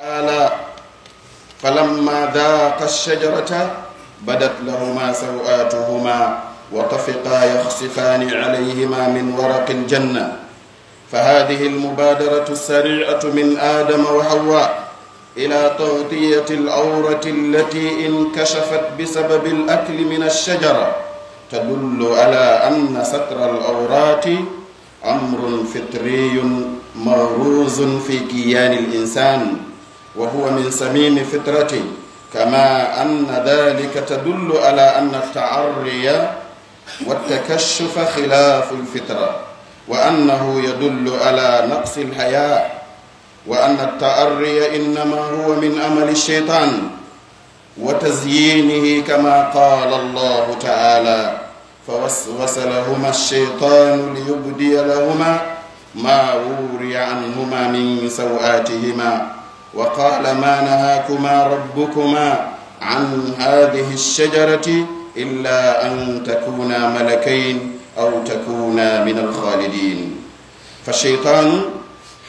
تعالى فلما ذاق الشجرة بدت لهما سوآتهما وطفقا يخصفان عليهما من ورق الجنة. فهذه المبادرة السريعة من آدم وحواء إلى تغطية العورة التي انكشفت بسبب الأكل من الشجرة. تدل على أن ستر العورات أمر فطري موروز في كيان الإنسان. وهو من سميم فطرته كما أن ذلك تدل على أن التعري والتكشف خلاف الفطرة وأنه يدل على نقص الحياء وأن التعري إنما هو من أمل الشيطان وتزيينه كما قال الله تعالى فوسوس لهما الشيطان ليبدي لهما ما وري عنهما من سوآتهما وقال ما نهاكما ربكما عن هذه الشجرة إلا أن تكونا ملكين أو تكونا من الخالدين. فالشيطان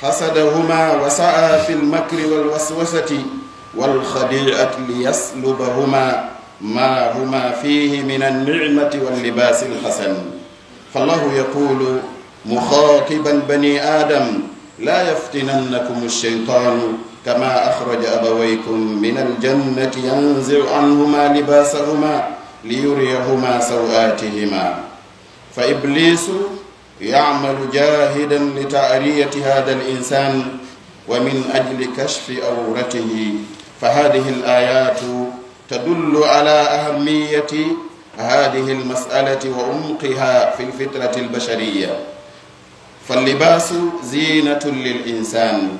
حسدهما وسعى في المكر والوسوسة والخديعة ليسلبهما ما هما فيه من النعمة واللباس الحسن. فالله يقول مخاطبا بني آدم لا يفتننكم الشيطان كما أخرج أبويكم من الجنة ينزع عنهما لباسهما ليريهما سوآتهما. فإبليس يعمل جاهدا لتعرية هذا الإنسان ومن أجل كشف أورته فهذه الآيات تدل على أهمية هذه المسألة وعمقها في الفطرة البشرية. فاللباس زينة للإنسان.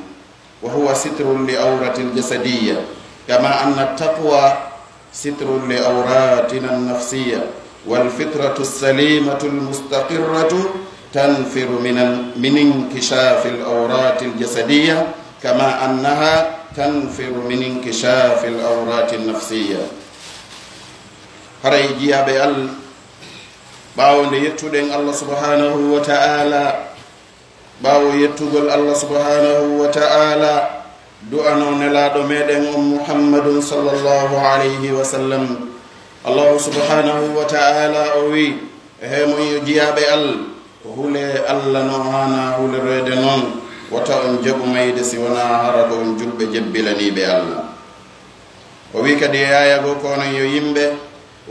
وهو ستر لأورة الجسدية كما أن التقوى ستر لأوراتنا النفسية والفطرة السليمة المستقرة تنفر من من انكشاف الأورات الجسدية كما أنها تنفر من انكشاف الأورات النفسية. haray jiyaɓe allah ɓawo nde yettuɗen allah subhanahu ɓaawo yettugol allah subhanahu wa ta'ala du'ano nelaɗo meɗen on muhammadun sallllahu alayhi wa sallam. Allahu subhanahu wa ta'ala o wi hemon yo jiyaɓe allah hule allah no hana huulorede noon wata on jaɓu mayde si wona hara ko on julɓe jebbilaniɓe allah o wi kadi e yayago konon yo yimɓe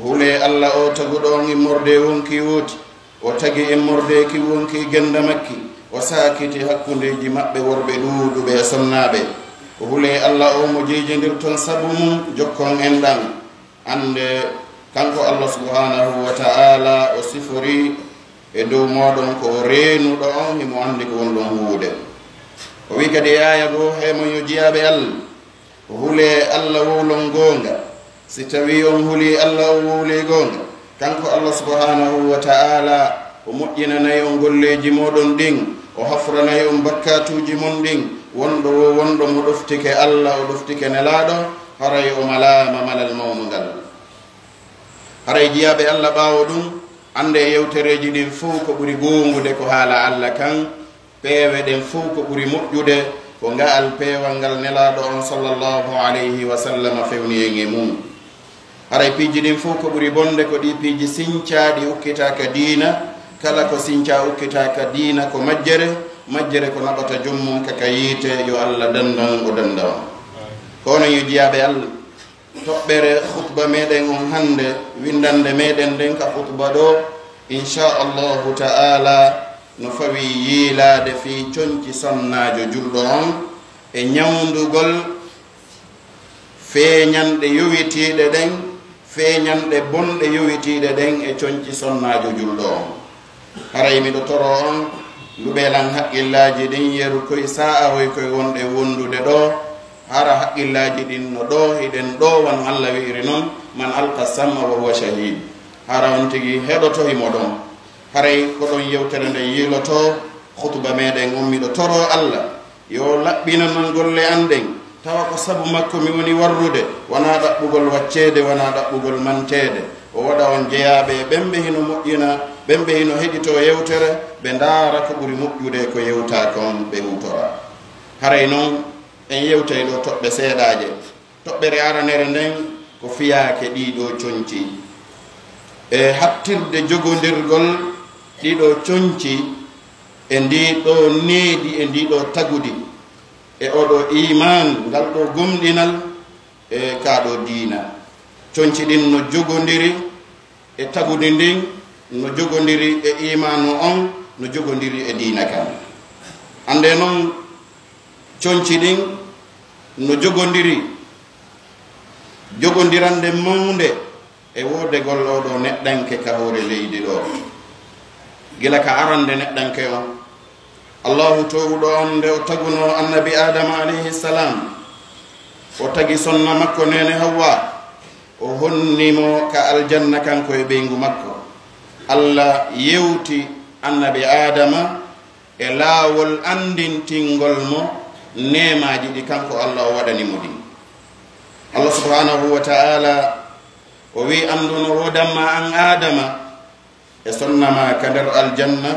hule allah o taguɗo on e immorde wonki wooti o tagi e immorde ki wonki genda makki. o sakiti hakkundeji maɓɓe worɓe ɗuuɗuɓe e sonnaɓe o hule allah o mo jeejidir ton sabu mum jokkon en ɗan. Ande kanko allah subhanahu wa ta'ala o sifori e dow moɗon ko reenuɗo on himo andi ko wonɗon huude o wi kadi yaya bo hemo yo jeyaɓe allah o hule allah wowlon goonga. Si tawi on huli allah o wowle goonga. Kanko allah subhanahu wa ta'ala o moƴƴinanayi on golleji moɗon ɗin. o hafranayi on bakkatuji mon ɗin wonɗo wo wonɗo mo ɗoftike allah o ɗoftike nelaɗo haray o malama malal mawnugal. Haray jiyaɓe allah ɓawo ɗum ande yewtereji ɗin fof ko ɓuri gongude ko haala allah kan peewe ɗen fof ko ɓuri moƴƴude ko nga'al peewal ngal nelaɗo on sallllahu alayhi wa sallam fewni en e mum. Haray piiji ɗin fof ko ɓuri bonde ko ɗi piiji sincaɗi ukkitaka diina kala ko sinca ukkitaka diina ko majjere majjere ko naɓata jommum kaka yiite yo allah dandan o danda on kono yo jiyaɓe allah toɓɓere hutba meɗen on hande windande meɗen nden ka hutba ɗo inchallahu ta'ala no fawi yiilade fi coñci sannajo julɗo on. E ñawdugol feeñanɗe yowitiɗe ɗen feeñanɗe bonɗe yowitiɗe ɗen e coñci sonnajo julɗo on. haray miɗo toro on luɓelan haqqillaji ɗin yeru koye sa'a hoy koye wonɗe wondude ɗo. Hara haqqillaji ɗin no ɗo hiɗen ɗo wan allah wi'iri noon man alqa samma wa huwa shahid. Hara on tigi heɗotohimo e ɗon haray ko ɗon yewtere nde yiiloto hutuba meɗen on miɗo toro allah. Yo laɓɓina noon golle an ɗen tawa ko sabu makko mi woni warrude wona ɗaɓɓugol waccede wona ɗaɓɓugol mantede o waɗa on jeeyaɓe e ɓenɓe hino moƴƴina ɓen ɓe hino heɗito yewtere ɓe ndaara ko ɓuri moƴƴude ko yewta kon ɓe hutora haray noon en yewtay ɗo toɓɓe seeɗaje toɓɓere aranere nden ko fiyaake ɗiɗo coñci e hattirde jogodirgol ɗiɗo coñci e ndiɗo needi e ndiɗo tagudi. E oɗo iman ngal ɗo gomɗinal e kaaɗo diina. Coñci ɗin no jogodiri e tagudi ndin no jogodiri e imanu on no jogodiri e dina kam. Ande noon coñci ɗin no jogodiri jogodirande mawde e woode golloɗo neɗɗanke ka hoore leydi ɗo. Gila ka arande neɗɗanke on. Allahu towuɗo on nde o taguno annabi adama alayhi salam. O tagi sonna makko nene hawwa. O honnimo ka aljanna kanko e ɓeygu makko. allah yewti annabi adama e laawol andintingol mo nemaji ɗi kanko allah o waɗanimo ɗi allah subhanahu wa taala o wi andunoro damma an adama e sonnama ka nder aljanna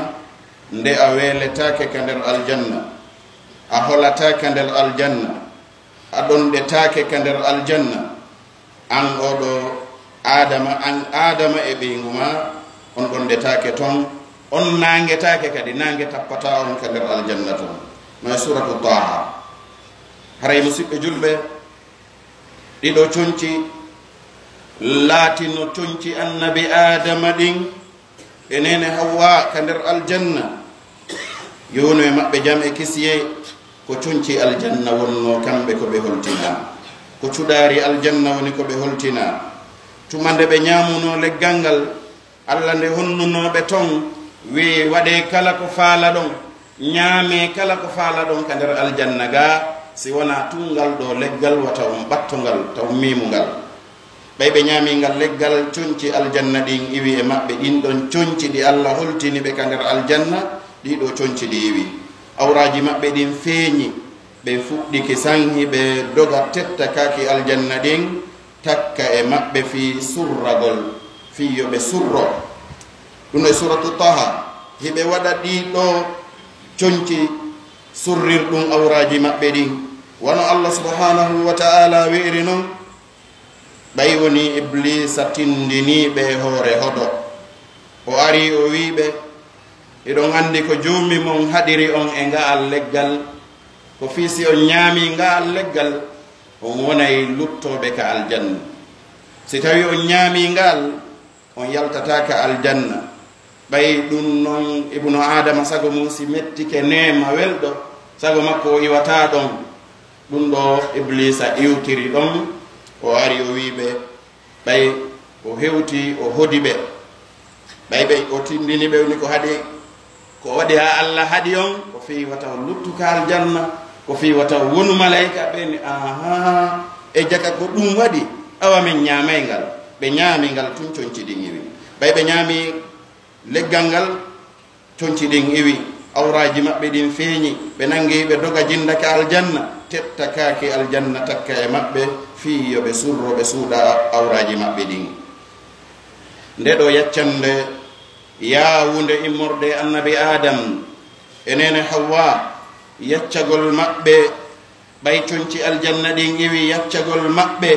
nde a weletake ka nder aljanna a holatake nder aljanna aɗon ɗe take ka nder aljanna an oɗo adama an adama e ɓeygu ma on ɗon ndetake toon on nangetake kadi nange tappata on ka nder aljanna toon. Ma suratu taha haray musidɓe julɓe ɗiɗo coñci laatino coñci annabi adama ɗin e nene hawwa ka nder aljanna. Yowno e maɓɓe jam e kisiye ko coñci aljanna wonno kamɓe ko ɓe holtina. Ko cuɗaari aljanna woni ko ɓe holtina. Tuma nde ɓe ñamuno leggal ngal allah nde honnunoɓe ton wi waɗe kala ko faala ɗon ñaame kala ko faala ɗon ka nder aljanna ga si wona tungal ɗo leggal wata on battogal taw mimugal ɓay ɓe ñamingal leggal coñci aljanna ɗin iwi e maɓɓe ɗin ɗon coñci ɗi allah holtini ɓe ka nder aljanna ɗiɗo coñci ɗi iwi. Awraji maɓɓe ɗin feeñi ɓe fuɗɗiki sanhi ɓe doga tetta kaki aljanna ɗin takka e maɓɓe fi surragol. fi yoɓe surro. Ɗum e suratu taha. Hiɓe waɗa ɗiɗo coñci surrir ɗum awraji maɓɓe ɗin wono allah subhanahu wa ta'ala wi'iri noon ɓay woni iblisa tindiniɓe hoore hoɗo. O ari o wiɓe eɗon andi ko jumi mon haɗiri on e nga'al leggal. Ko fiisi on ñaami nga'al leggal on wonay luttoɓe ka aljanna. Si tawi on ñaami ngal on yaltataka aljanna. Ɓay ɗum noon ibnu adama sago mum si mettike nema welɗo sago makko o iwata ɗon. Ɗum ɗo iblisa iwtiri ɗon o ari o wiɓe ɓay o hewti o hodi ɓe. Ɓay ɓe o tindini ɓe ni ko haɗi ko waɗi ha allah haɗi on ko fewi o luttuka aljanna ko fewi o wonu malayika ɓeni aha e jaka ko ɗum waɗi awa min ñamay ngal. ɓe ñaami ngal tun coñciɗin iwi. Ɓay ɓe ñaami leggal ngal coñciɗin iwi. Awraji maɓɓe ɗin feeñi ɓe nangi ɓe doga jindake aljanna tetta tettakaake aljanna takka e maɓɓe fii yo ɓe surro ɓe suuɗa awraji maɓɓe ɗin. Nde ɗo yaccande yaawunde immorde annabi adam enene hawwa yaccagol maɓɓe ɓay coñci aljanna ɗin iwi yaccagol maɓɓe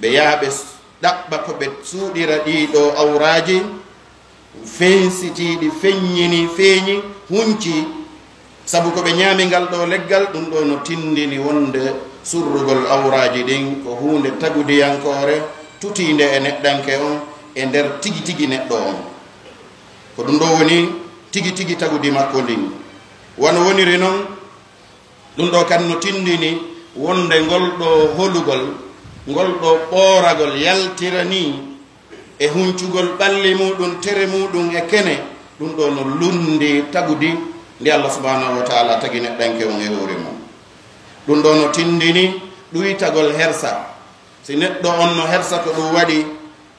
ɓe yaaɓe ɗaɓɓa ko ɓe suuɗira ɗiɗo awraji fensitiɗi feññini feeñi hunci. Sabu ko ɓe ñaami ngal ɗo leggal ɗum ɗo no tindini wonde surrugol awraji ɗin ko hunde tagudiyankore tutinde e neɗɗanke on e nder tigi tigi neɗɗo on. Ko ɗum ɗo woni tigi tigi tagudi makko ndin. Wono woniri noon ɗum ɗo kan no tindini wonde ngol ɗo holugol ngol ɗo ɓooragol yaltira ni e huncugol ɓalli muɗum tere muɗum e kene ɗum ɗo no lundi tagudi nde allah subhanahu wa taala tagi neɗɗanke on e hoore mum. Ɗum ɗo no tindini ɗuytagol hersa. Si neɗɗo on no hersa ko ɗum waɗi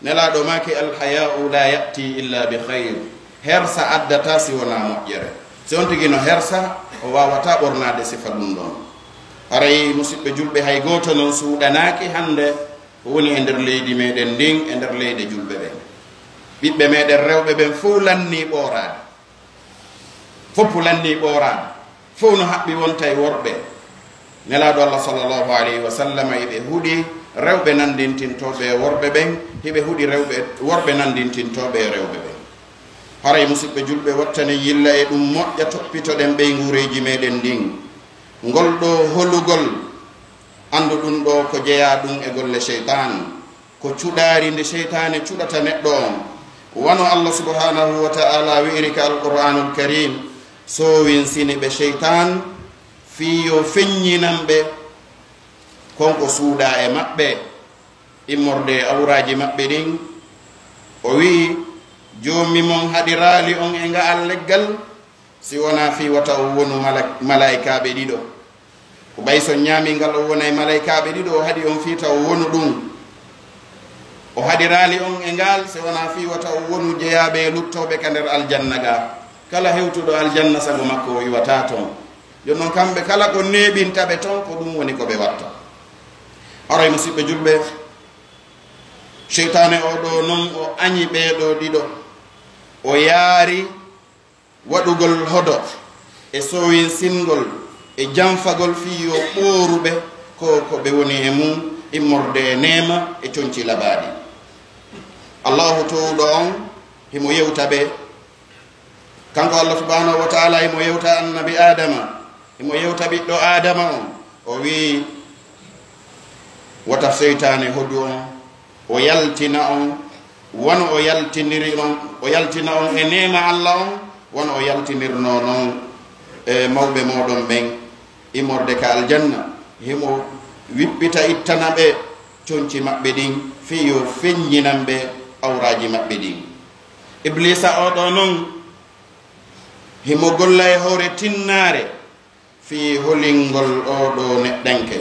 nelaɗo maki alhaya'u la yati illa bi hayr hersa addata si wona moƴƴere. Si on tigi no hersa o wawata ɓornade sifa ɗum ɗon. haray musidɓe julɓe hay goto noon suuɗanaki hande woni e nder leydi meɗen ndin e nder leyde julɓe ɓen. Ɓiɓɓe meɗen rewɓe ɓen fof lanni ɓorade fopp lanni ɓorade fof no haɓɓi wonta e worɓe. Nelaɗo allah sallllahu alayhi wa sallam eɓe huuɗi rewɓe nandintintoɓe e worɓe ɓen hiɓe huuɗi rewɓe worɓe nandintintoɓe e rewɓe ɓen. Haray musidɓe julɓe wattani yilla e ɗum moƴƴa toppitoɗen ɓey guureji meɗen ndin ngol ɗo holugol anndu ɗum ɗo ko jeeya ɗum e golle cheytan ko cuɗaari nde cheytane cuɗata neɗɗo on. Wano allah subhanahu wa taala wi'iri ka alqur'anul karim sowinsini ɓe cheytan fii yo feññinan konko suuɗa e maɓɓe immorde awraji maɓɓe ɗin. O wi'i joomi mon haɗirali on e nga al leggal si wona fi wata o wonu malaikaɓe ɗiɗo. Ko ɓay so ñamingal o wona e malaikaɓe ɗiɗo o haɗi on fi taw wonu ɗum. O haɗirali on e ngal si wona fi wata o wonu jeeyaɓe luttoɓe ka nder aljanna ga. Kala hewtuɗo aljanna sago makko o iwata toon joni noon kamɓe kala ko neɓintaɓe toon ko ɗum woni koɓe watta. Haray musidɓe julɓe cheytane oɗo noon o añi ɓeɗo ɗiɗo. O yaari waɗugol hodo e sowinsingol e janfagol fii yo ɓooruɓe ko ko ɓe woni e mum immorde e nema e coñci labaaɗi allahu towɗo on himo yewta ɓe. Kanko allah subahanahu wa taala himo yewta annabi adama himo yewta ɓiɗɗo adama on o wii wata seytane hodu on o yaltina on wano o yaltiniri on o yaltina on e nema allah on wono yaltinirno noon e mawɓe moɗon ɓen imorde ka aljanna. Himo wiɓɓita ittana ɓe coñci maɓɓe ɗin fii yo feññinan ɓe awraji maɓɓe ɗin. Iblisa oɗo noon himo golla e hoore tinnaare fi holingol oɗo neɗɗanke.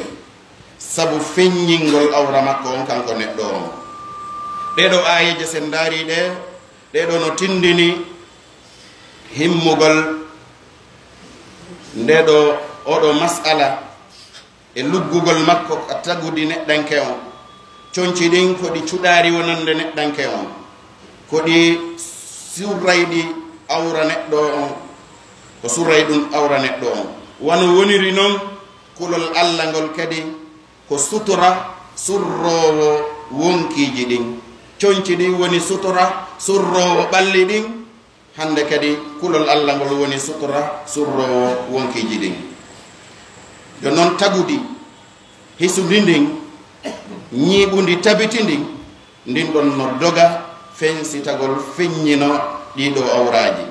Sabu feññingol awra makko on kanko neɗɗo on. Ɗeɗo ayeje sen daari ɗe ɗeɗo no tindini himmugol nde ɗo oɗo masala e luggugol makko a tagudi neɗɗanke on. Coñci ɗin ko ɗi cuɗari wonande neɗɗanke on. Ko ɗi surrayɗi awra neɗɗo on. Ko surray ɗum awra neɗɗo on. Wano woniri noon kulol allah ngol kadi ko sutora surrowo wonkiji ɗin. Coñci ɗin woni sutora surrowo ɓalli ɗin. hande kadi kulol allah ngol woni sutra surrowo wonkiji ɗin jo noon tagudi hisudi ndin ñiiɓudi tabiti ndin ndin ɗon no doga fensitagol feññino ɗiɗo awraji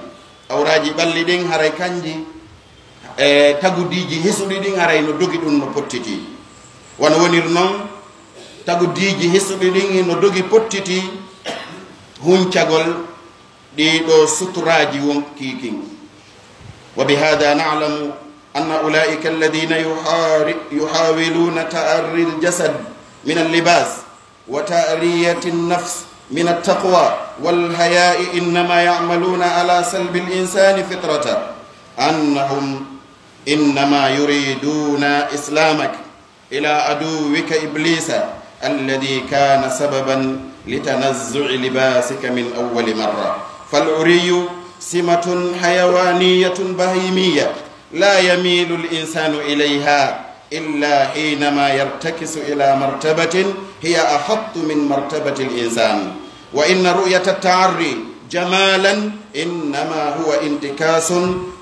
awraji ɓalli ɗin haray kanji e tagudiji hisuɗi ɗin haray no dogi ɗum no pottiti. Wono wonir noon tagudiji hisuɗi ɗin no dogi pottiti huncagol ɗiɗo suturaji won kikin wa bihada nalamu anna ulaika alladina yuhawiluna ta'arri ljasad min allibas wa من التقوى والحياء إنما يعملون على سلب الإنسان فطرة أنهم إنما يريدون إسلامك إلى عدوك إبليس الذي كان سببا لتنزع لباسك من أول مرة فالعري سمة حيوانية بهيمية لا يميل الإنسان إليها إلا حينما يرتكس إلى مرتبة هي أحط من مرتبة الإنسان. وإن رؤية التعري جمالا إنما هو انتكاس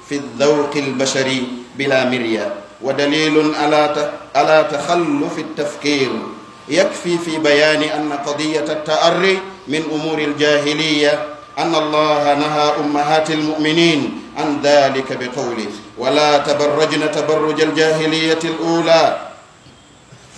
في الذوق البشري بلا مرية. ودليل على تخلف التفكير. يكفي في بيان أن قضية التعري من أمور الجاهلية أن الله نهى أمهات المؤمنين عن ذلك بقوله ولا تبرجن تبرج الجاهلية الأولى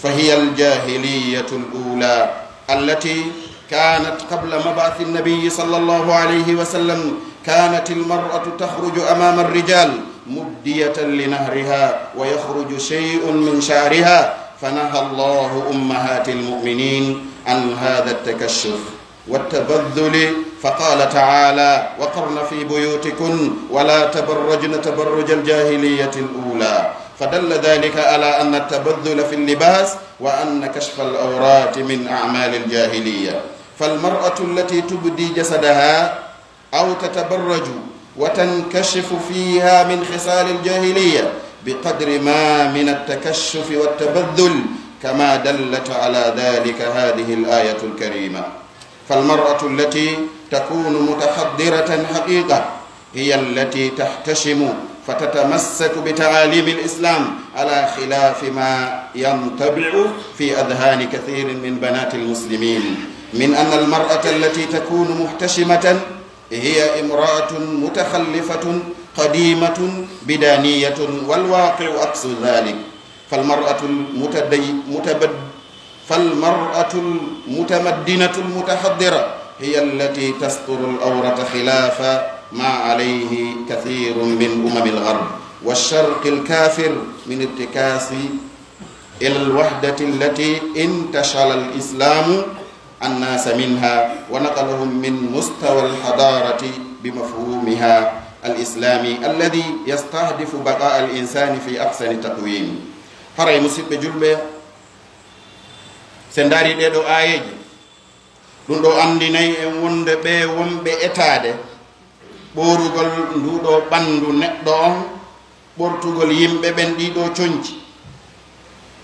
فهي الجاهلية الأولى التي كانت قبل مبعث النبي صلى الله عليه وسلم كانت المرأة تخرج أمام الرجال مبدية لنهرها ويخرج شيء من شعرها فنهى الله أمهات المؤمنين عن هذا التكشف والتبذل فقال تعالى وقرن في بيوتكن ولا تبرجن تبرج الجاهلية الأولى. فدل ذلك على أن التبذل في اللباس وأن كشف الأورات من أعمال الجاهلية. فالمرأة التي تبدي جسدها أو تتبرج وتنكشف فيها من خصال الجاهلية بقدر ما من التكشف والتبذل كما دلت على ذلك هذه الآية الكريمة. فالمرأة التي تكون متحضرة حقيقة هي التي تحتشم فتتمسك بتعاليم الإسلام على خلاف ما ينطبع في أذهان كثير من بنات المسلمين. من أن المرأة التي تكون محتشمة هي امرأة متخلفة قديمة بدانية والواقع عكس ذلك. فالمرأة المتدي متبد فالمرأة المتمدنة المتحضرة هي التي تستر الأورة خلاف ما عليه كثير من أمم الغرب والشرق الكافر من ارتكاس إلى الوحدة التي انتشل الإسلام الناس منها ونقلهم من مستوى الحضارة بمفهومها الإسلامي الذي يستهدف بقاء الإنسان في أحسن تقويم. Musidɓe julɓe se dari ɗeɗo ayeji ɗum ɗo andinayi en wonde ɓe wonɓe etade ɓorugol nduɗo ɓandu neɗɗo on ɓortugol yimɓe ɓen ɗiɗo coñci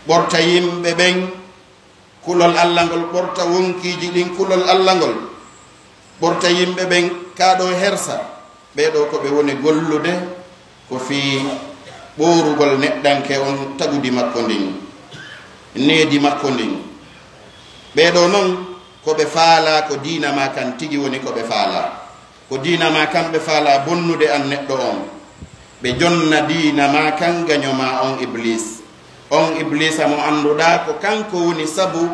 ɓorta yimɓe ɓen kulol allah ngol ɓorta wonkiji ɗin kulol allah ngol. Ɓorta yimɓe ɓen kaɗo hersa. Ɓeɗo koɓe woni gollude ko fii ɓorugol neɗɗanke on tagudi makko ndin needi makko ndin. Ɓeɗo noon ko ɓe faala ko diina ma kan tigi woni ko ɓe faala. Ko diina ma kan ɓe faala bonnude an neɗɗo on. Ɓe jonna diina ma kan gañoma on iblis. On iblisa mo annduɗa ko kanko woni sabu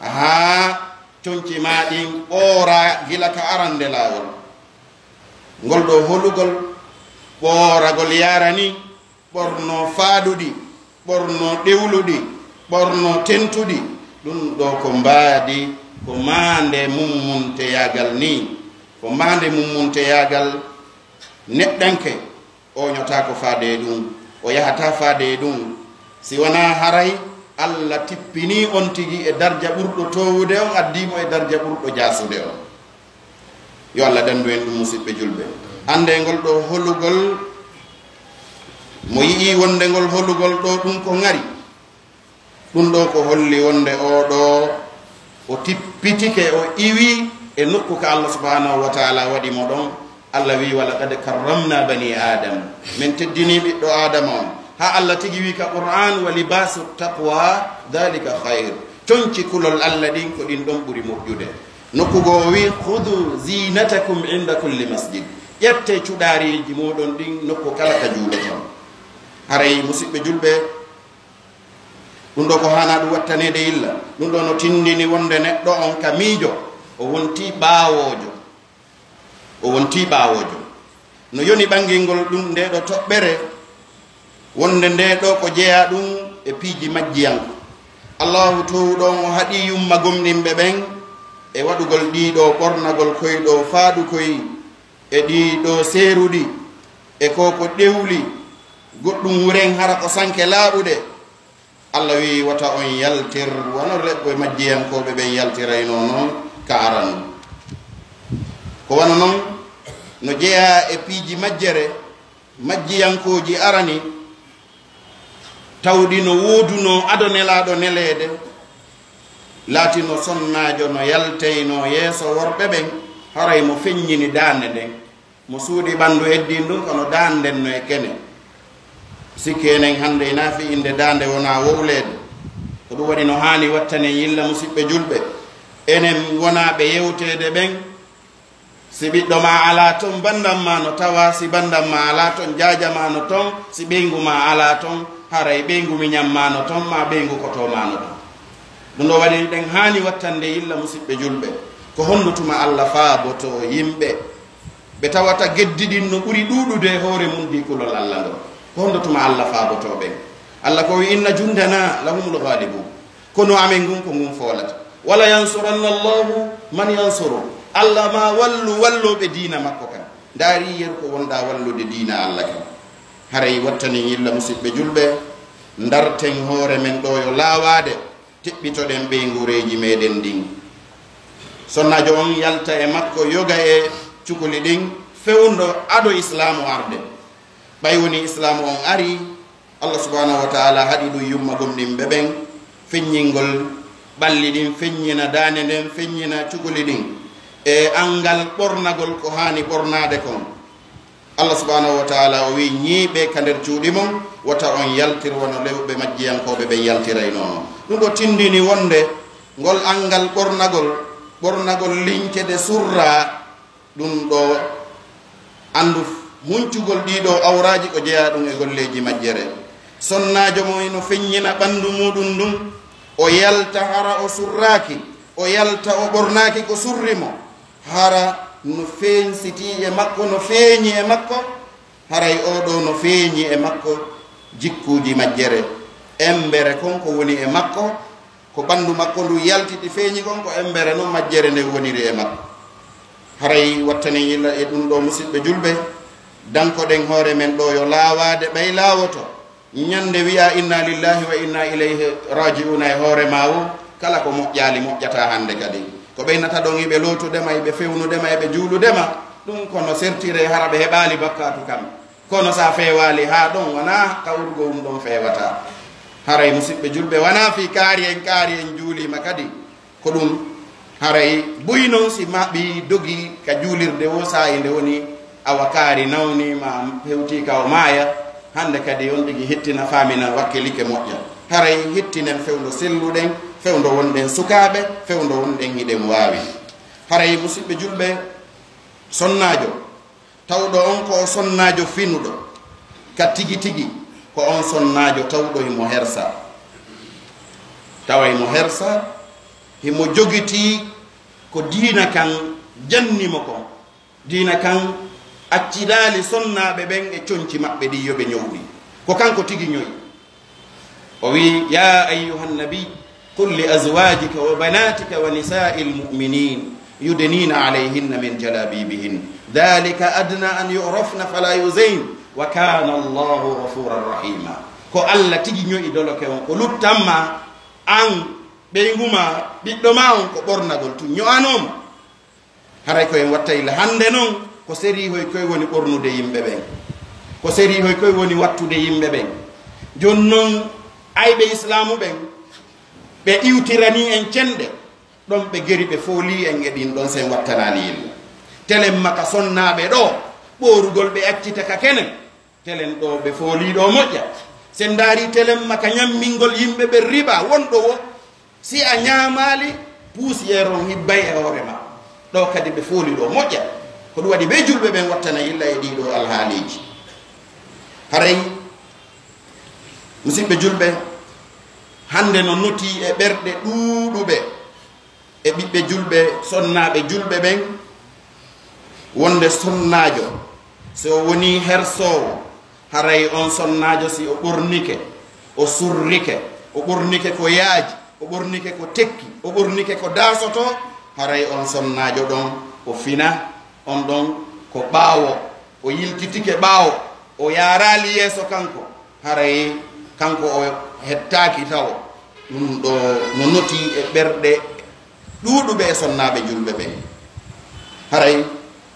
ha coñci ma ɗin ɓoora gila ka arande laawol. Ngol ɗo holugol ɓooragol yarani ɓorno faaɗuɗi ɓorno ɗewluɗi ɓorno tentuɗi. Ɗum ɗo ko mbaadi ko maande mummunteyagal ni. Ko maande mummunteyagal neɗɗanke oñota ko faade e ɗum. O yahata faade e ɗum. Si wona haray allah tippini on tigi e darja ɓurɗo towude on addimo e darja ɓurɗo jasude on. Yo allah dandu en ɗum musidɓe julɓe. Ande ngol ɗo holugol mo yii wonde ngol hollugol ɗo ɗum ko ŋari ɗum ɗo ko holli wonde oɗo o tippitike o iwi e nokku ka allah subhanahu wa taala waɗi mo ɗon allah wi wala kad karramna bani adam min teddini ɓiɗɗo adama on ha allah tigi wi ka qur'an wa libasu taqwa dhalika hayr coñci kulol allah ɗin ko ɗin ɗon ɓuri moƴƴude nokkugo o wi hudu zinatakum inda kulli masjid ƴette cuɗariji moɗon ɗin nokku kala ka juuɗoton haray musidɓe julɓe ɗum ɗo ko hana ɗum wattanede illa. Ɗum ɗo no tindini wonde neɗɗo on ka miijo o wonti ɓawojo o wonti ɓawojo no yoni ɓangilngol ɗum nde ɗo toɓɓere wonde nde ɗo ko jeeya ɗum e piiji majjiyanko allahu towɗon o haɗi yumma gomɗinɓe ɓen e waɗugol ɗiɗo ɓornagol koyɗo faaɗu koye e ɗiɗo seeruɗi. E ko ko ɗewli goɗɗum wuren hara ko sanke laaɓude. allah wi wata on yaltir wono leɓɓe majjiyankoɓe ɓen yaltirayno noon ka aranu ko wana noon no jeeya e piiji majjere majjiyankoji arani tawɗi no wooduno ado nelaɗo neleede laatino sonnaajo no yalteyno yeeso worɓe ɓen haray mo feññini daande nden. Mo suuɗi ɓanndu heddin ɗum kono daanden no e kene. sikki enen hannde ina fi inde dande wona wowleede ko ɗum waɗi no haani wattanen yilla musidɓe julɓe. Enen wonaɓe yewtede ɓen si ɓiɗɗo ma ala ton bandam ma no tawa si bandam ma ala ton jajama no ton si ɓeygu ma ala ton haray ɓeygu miñam ma no ton ma ɓeygu koto ma no ton. Ɗum ɗo waɗi ɗen haani wattande yilla musidɓe julɓe. Ko honnutuma allah faaboto yimɓe. Ɓe tawata geddiɗin no ɓuri ɗuɗude hoore mum dikulol allah ndon ko honno tuma allah faabotoɓen allah ko wi inna jundana lahumul ghalibun kono amen ngun ko ngun foolata. Wala yansuranna llahu man yansuru. Allah ma wallu walloɓe diina makko kam. Daari yeru ko wonɗa wallude diina allah kam. Haray wattanin yilla musidɓe julɓe darten hoore men ɗo yo laawade teɓɓitoɗen ɓey ngureeji meɗen ɗin. Sonnajo on yalta e makko yoga e cukoli ɗin fewndo aɗo islamu arde. ɓay woni islamu on ari allah subahanahu wa taala haɗi ɗum yummagum ɗin ɓe ɓen feññingol ɓalli ɗin feññina dande nden feññina cukuli ɗin. E angal ɓornagol ko hani ɓornade kon. Allah subahanahu wa taala o wi ñiiɓe ka nder cuuɗi mon wata on yaltir wono lewɓe majjiyankoɓe ɓen yaltiray noono ɗum ɗo tindini wonde ngol angal ɓornagol ɓornagol lincede surra ɗum ɗo andu huncugol ɗiɗo awraji ko jeeya ɗum e golleji majjere. Sonnajo mo no feññina ɓandu muɗum ndum. O yalta hara o surraki o yalta o ɓornaki ko surri mo. Hara no feensiti e makko no feeñi e makko. Haray oɗo no feeñi e makko jikkuji majjere. Embere kon ko woni e makko ko ɓandu makko ndu yaltiti feeñi kon ko embere noon majjere nde woniri e makko. Haray wattani yilla e ɗum ɗo musidɓe julɓe. dankoɗen hoore men ɗo yo laawaade ɓay laawoto. Ñannde wiya inna lillahi wa inna ilayhi rajiuna e hoore ma o kala ko moƴƴaali moƴƴata hannde kadi. Ko ɓeynata ɗon e iɓe lootudema eɓe fewnudema eɓe juuludema ɗum kono sertire e hara ɓe heɓaali bakkatu kam. Kono sa a feewaali haa ɗon wona kawrugo um ɗon feewata haray musidɓe julɓe wona fi kaari en kaari en juulima kadi. Ko ɗum haray buy noon si maɓi dogi ka juulirde wo saayi nde woni awakari nawni ma hewti ka o maaya hande kadi on ɗigi hettina faaminan wakkilike moƴƴa. Haray hettinen fewdo selluɗen fewdo wonɗen sukaaɓe fewdo wonɗen hiɗen waawi. Haray musidɓe julɓe sonnaajo tawɗo on ko o sonnaajo finuɗo ka tigi tigi ko on sonnaajo tawɗo himo hersa. Tawa himo hersa himo jogitii ko diina kan jannimo kon. Diina kan accidali sonnaɓe ɓen e coñci maɓɓe ɗi yoɓe ñowɗi ko kanko tigi ñoyi o wi ya ayuha nabi qul li azwajika wa banatika wa nisai lmuminin yudenina alayhinna min jalabibihin dhalika adna an yurafna fala yuzain wa kana allahu ghafuran rahima ko allah tigi ñoyi doloke on ko luttanma an ɓeyguma ɓiɗɗo ma on ko ɓornagol tu ño'anoma haray koyen wattayla hande noon ko séri hoy koye woni ɓornude yimɓe ɓen. Ko séri hoy koye woni wattude yimɓe ɓen. Joni noon ayɓe islamu ɓen ɓe iwtirani en cenɗe ɗon ɓe geri ɓe fooli en e ɗin ɗon sen wattanani yimɓe telen maka sonnaɓe ɗo ɓorugol ɓe accita ka kenen telen ɗo ɓe fooli ɗo moƴƴa. Sen daari telen maka ñammingol yimɓe ɓe riba wonɗo wo si a ñamali puusiyere hibbay e hoore ma. Ɗo kadi ɓe fooli ɗo moƴƴa. ko ɗum waɗi ɓe julɓe ɓen wattana illa e ɗiɗo alhaaliji. Haray musidɓe julɓe hande no noti e ɓerɗe ɗuuɗuɓe e ɓiɓɓe julɓe sonnaɓe julɓe ɓen wonde sonnajo so o woni hersowo haray on sonnajo si o ɓornike o surrike o ɓornike ko yaaji o ɓornike ko tekki o ɓornike ko dasoto haray on sonnajo ɗon o fina on ɗon ko ɓaawo o yiltitike ɓaawo o yarali yeeso kanko. Haray kanko o hettaki taw ɗum ɗo no noti e ɓerɗe ɗuuɗuɓe e sonnaɓe julɓe ɓe haray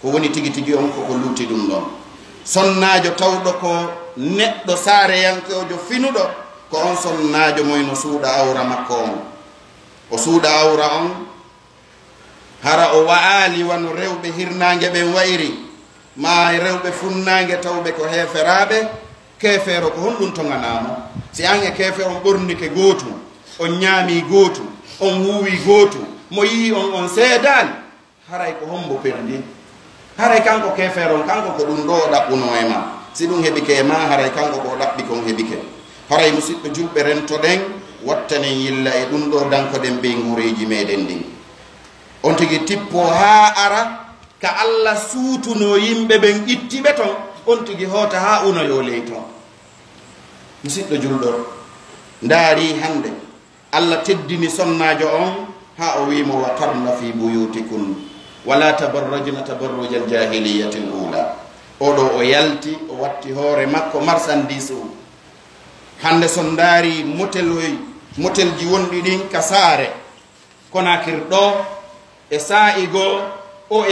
ko woni tigi tigi on koko luuti ɗum ɗon sonnajo tawɗo ko neɗɗo saareyankojo finuɗo ko on sonnajo moyno suuɗa awra makko on. O suuɗa awra on hara o wa'aali wano rewɓe hirnaange ɓen wayri ma rewɓe funnaange tawɓe ko heeferaaɓe keefeero ko honɗum to si an e keefe on ɓornike gootum on ñaamii gootum on huuwii gootum mo yi'i on on seedaani haray ko hombo perdi haray kanko keefeero on kanko ko ɗum ɗo o ɗaɓɓuno e ma. Si ɗum heɓike e ma haray kanko ko o ɗaɓɓi kon heɓike haray musidɓe julɓe rento ɗen wattanen yilla e ɗum ɗo dankoɗen ɓe nguureeji meɗen ndin on tigi tippo ha ara ka allah suutuno yimɓe ɓen ittiɓe ton on tigi hoota ha unoyo ley ton musidɗo julɗor ndaari hande allah teddini sonnajo on ha o wimo wa tarna fi buyutikun wala tabarrajna tabarruja aljahiliyati l ula oɗo o yalti o watti hoore makko marsandise o hande son ndaari motel oy motel ji wonɗi ɗin ka saare konakir ɗo e saa'i goo ong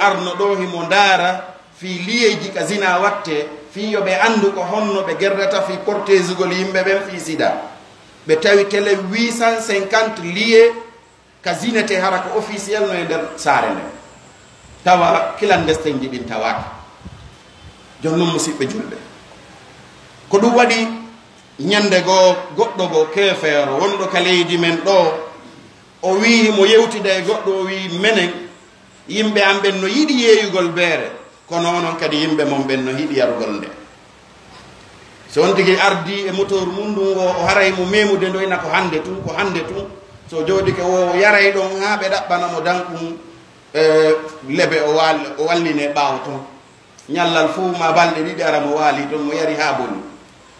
arno ɗo himo ndaara fi liyeji ka zina watte fi yo ɓe anndu ko honno ɓe gerdata fi cortésugol yimɓe ɓen fi sida. Ɓe tawi télé 850 liye ka zinete hara ko officiel no e nder saare nde tawa kilandesten jiɗin tawaka jon noon musidɓe julɓe. Ko ɗum waɗi ñande goo goɗɗo goo keefeero wonɗo ka leydi men ɗo o wii mo yewtida e goɗɗo o wii menen yimɓe am ɓen no yiɗi yeeyugol beere kono onon kadi yimɓe mon ɓen no yiɗi yarugol nde. So on tigi ardi e moteur mum ɗum o o haray mo memude ndo ina ko hande tun ko hande tun. So jooɗike o yaray ɗon haa ɓe ɗaɓɓanamo dankum e, lebe o wal o walline ɓaawo toon ñallal fof ma balɗe ɗiɗi ara mo waali toon mo yari haa boni.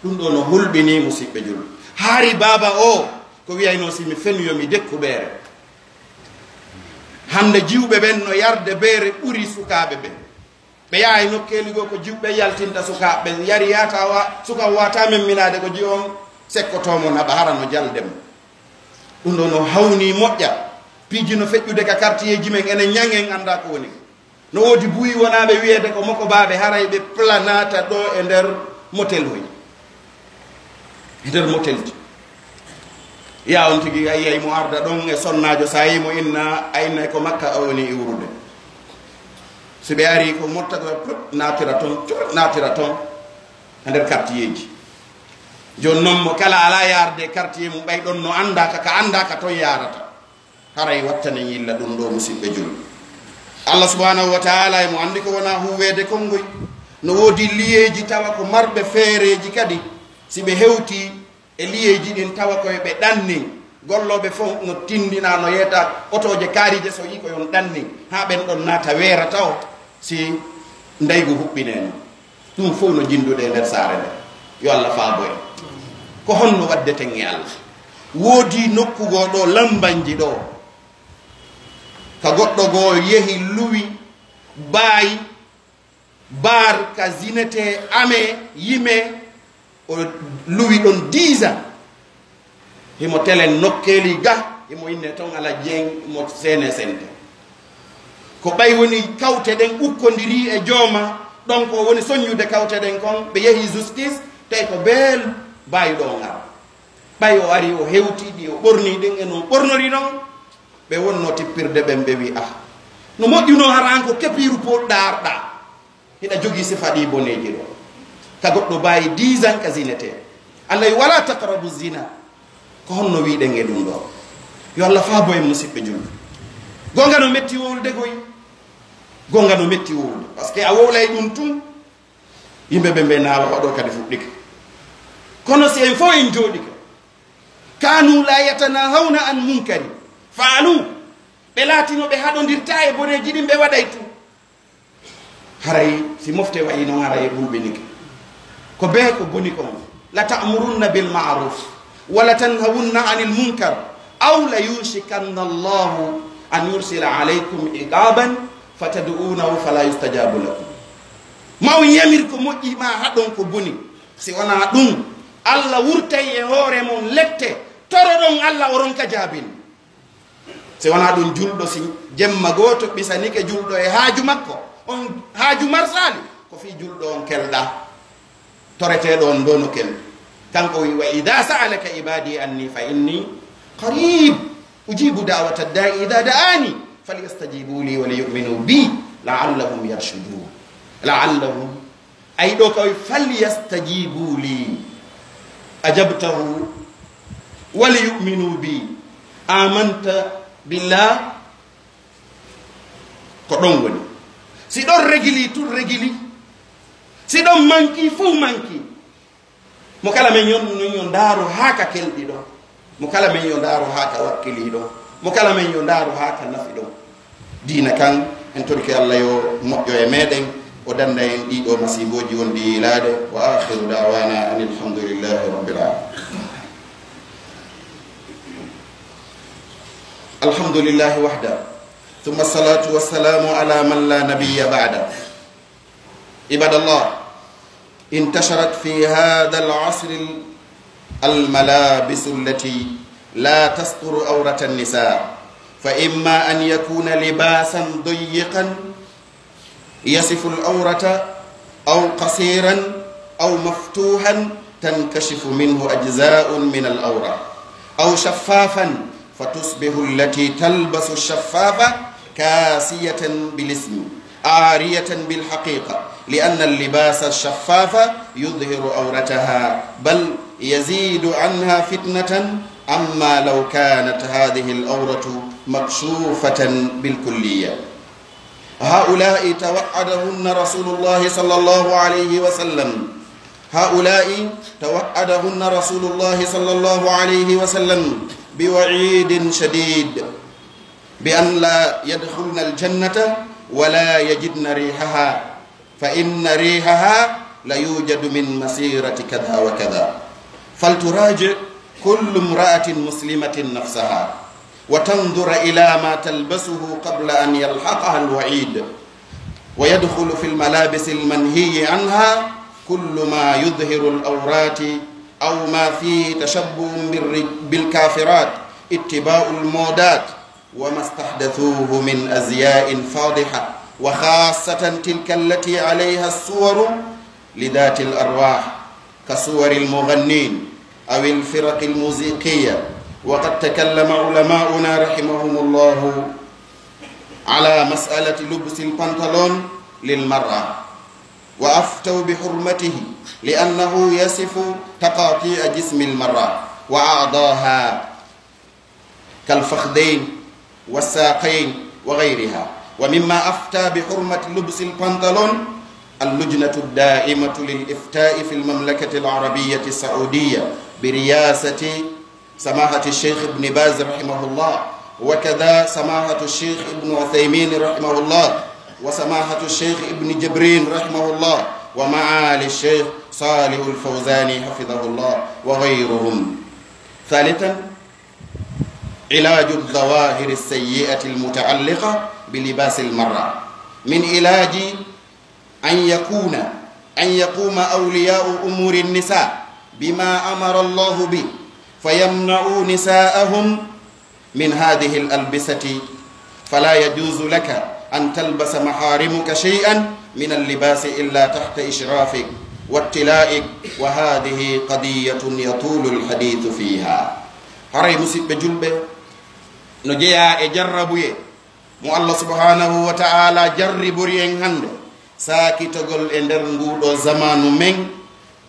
Ɗum ɗo no hulɓini musidɓe julɓe haari baaba o ko wiyayno si mi fennoyomi dekku ɓeere hande jiwɓe ɓen no yarde beere ɓuri sukaaɓe ɓe. Ɓe yaha e nokkeeli goo ko jiwɓe yaltinta sukaaɓe. Ɓe yari yata wa suka wata min minaade ko ji on sekkotomo naɓa hara no jaldemo ɗum ɗo no hawni moƴƴa. Piiji no feƴƴude ka quartier ji men ene ñangen anda ko woni. No woodi buyi wonaɓe wiyede ko moko baɓe haray ɓe planata ɗo e nder motel hoy. E nder motel ji. yawon tigi a yiyay mo arda ɗon e sonnajo sa yimo inna a innay ko makka a woni e wurude. So ɓe ari ko motta natira toon natira toon e nder quartier ji. Joni noon mo kala ala yarde e quartier mum ɓay ɗon no andaka ka andaka toon yarata. Haray wattanen yilla ɗum ɗo musidɓe julɓe allah subhanahu wa taala e mo anndi ko wona huwede kongoy no woodi liyeji tawa ko marɓe feereji kadi si ɓe hewti e liyeji ɗin tawa koye ɓe ɗanni golloɓe fof no tindina no yeyta otoje kaarije so yi koyon ɗanni ha ɓen ɗon naata weera taw si ndaygu huɓɓineno ɗum fof no jinduɗe nder saare nde. Yo allah faabo en ko honno waddeten e allah woodi nokkugo ɗo lambanji ɗo. Ka goɗɗo goo yehi luwi baayi baar ka zinete ame yime o luwi ɗon 10 ans himo telen nokkeeli ga himo inne ton ala jeng mo sene sente. Ko ɓay woni kawte ɗen ukkodiri e jooma ɗon ko woni soññude kawte ɗen kon ɓe yehi justice tawi ko beel mbawi ɗo ngara ɓay o ari o hewti ɗi o ɓorni ɗin e no ɓornori noon ɓe wonno tippirde ɓen ɓe wi ah no moƴƴuno haran ko kepiru poɗɗa ɗarɗa hiɗa jogii sifa ɗi boneji ɗo. Ka goɗɗo mbawi dix ans ka zinete allah wi wala taqrabu zina. Ko honno wiɗen e ɗum ɗo. Yo allah faabo en musidɓe julɓe gonga no metti wowlude koy gonga no metti wowlude par ce que a wowlay ɗum tun yimɓe ɓe mbe naawa waɗo kadi fuɗɗika kono si en fof en jooɗika kanu la yatanahawna an munkari. Faalu ɓe laatino ɓe haɗodirta e boneji ɗin ɓe waɗay tu haray si mofte wayi noon haray ɓulɓinike ko bee ko boni kon la tamurunna bilmaruf wala tanhawunna anil munkar aw la yushikanna allahu an yursila alaykum iqaban fatadunahu fala yustajabu lakum. Maw yamir ko moƴƴi ma haɗon ko boni si wona ɗum allah wurtay e hoore mon lette toroɗon allah o ronka jaabin. Si wona ɗum julɗo si jemma goto ɓisanike julɗo e haaju makko on haaju marsali ko fi julɗo on kelɗa. ترتلون دونك تنقوي وإذا سألك عبادي أني فإني قريب. أجيب دعوة الداء إذا دعاني فليستجيبوا لي وليؤمنوا بي لعلهم يرشدون. لعلهم أي دوكوي فليستجيبوا لي. أجبته وليؤمنوا بي. آمنت بالله. سي دور رجلي تور رجلي si ɗon manki fuu manki mo kala men yon yo ndaaru haa ka kelɗi ɗo mo kala men yo ndaaru haa ka wakkili ɗo mo kala men yo ndaaru haa ka nafi ɗo diina kan en torki allah yo moƴƴo e meɗen o danda en ɗiɗo masiboji wonɗi yilaade wa akhiru dawana an alhamdulillahi rabbil alamin alhamdulillahi wahda ثم الصلاة والسلام على من لا نبي بعده عباد الله انتشرت في هذا العصر الملابس التي لا تستر عورة النساء فإما أن يكون لباسا ضيقا يصف العورة أو قصيرا أو مفتوحا تنكشف منه أجزاء من الأورة أو شفافا فتصبح التي تلبس الشفافة كاسية بالاسم عارية بالحقيقة. لأن اللباس الشفاف يظهر أورتها بل يزيد عنها فتنة أما لو كانت هذه الأورة مكشوفة بالكلية. هؤلاء توعدهن رسول الله صلى الله عليه وسلم. هؤلاء توعدهن رسول الله صلى الله عليه وسلم بوعيد شديد بأن لا يدخلن الجنة ولا يجدن ريحها. فإن ريحها ليوجد من مسيرة كذا وكذا. فلتراجع كل امرأة مسلمة نفسها وتنظر إلى ما تلبسه قبل أن يلحقها الوعيد. ويدخل في الملابس المنهي عنها كل ما يظهر الأورات أو ما فيه تشبه بالكافرات اتباع المودات وما استحدثوه من أزياء فاضحة. وخاصة تلك التي عليها الصور لذات الأرواح كصور المغنين أو الفرق الموسيقية. وقد تكلم علماؤنا رحمهم الله على مسألة لبس البنطلون للمرأة. وأفتوا بحرمته لأنه يصف تقاطيع جسم المرأة وأعضاها كالفخذين والساقين وغيرها. ومما أفتى بحرمة لبس البنطلون اللجنة الدائمة للإفتاء في المملكة العربية السعودية برياسة سماحة الشيخ ابن باز رحمه الله وكذا سماحة الشيخ ابن عثيمين رحمه الله وسماحة الشيخ ابن جبرين رحمه الله ومعالي الشيخ صالح الفوزاني حفظه الله وغيرهم. ثالثا علاج الظواهر السيئة المتعلقة بلباس المرأة. من علاج أن يكون أن يقوم أولياء أمور النساء بما أمر الله به فيمنعوا نساءهم من هذه الألبسة. فلا يجوز لك أن تلبس محارمك شيئا من اللباس إلا تحت إشرافك واتلائك وهذه قضية يطول الحديث فيها. هري مسيب جلبة نجيا mo allah subhanahu wa ta'ala jarri buri en hannde saakitogol e nder nguɗo zamanu men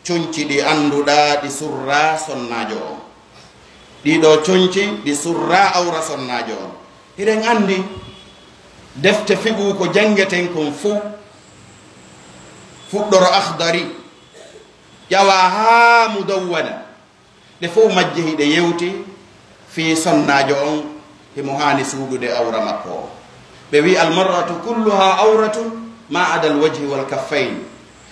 coñci ɗi annduɗa ɗi surra sonnajo on. Ɗiɗo coñci ɗi surra awra sonnajo on. Hiɗen anndi defte fiɓu ko janngeten kon fuu fuɗɗoro ahdari ƴawa haa mudawwana. Ɗe fof majje hiɗe yewti fi sonnajo on himo haani suudude awra makko o. ɓe wi almaratu kulluha awratun ma ada wajhi wal kaffayn.